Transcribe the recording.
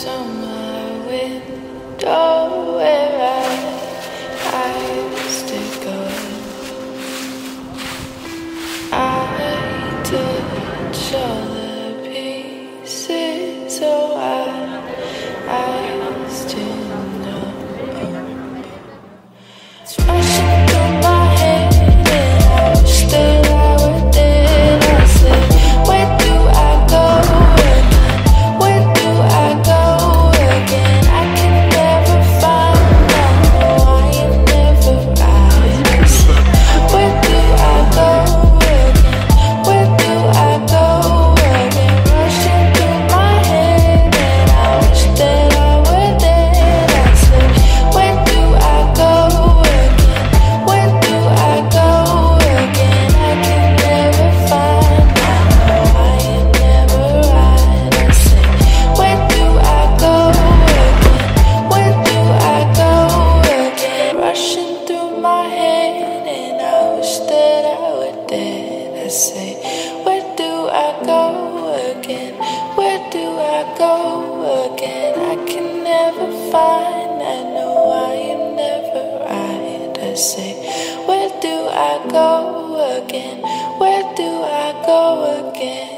Summer my window. Eh? Say, Where do I go again? Where do I go again? I can never find, I know I am never right. I say, Where do I go again? Where do I go again?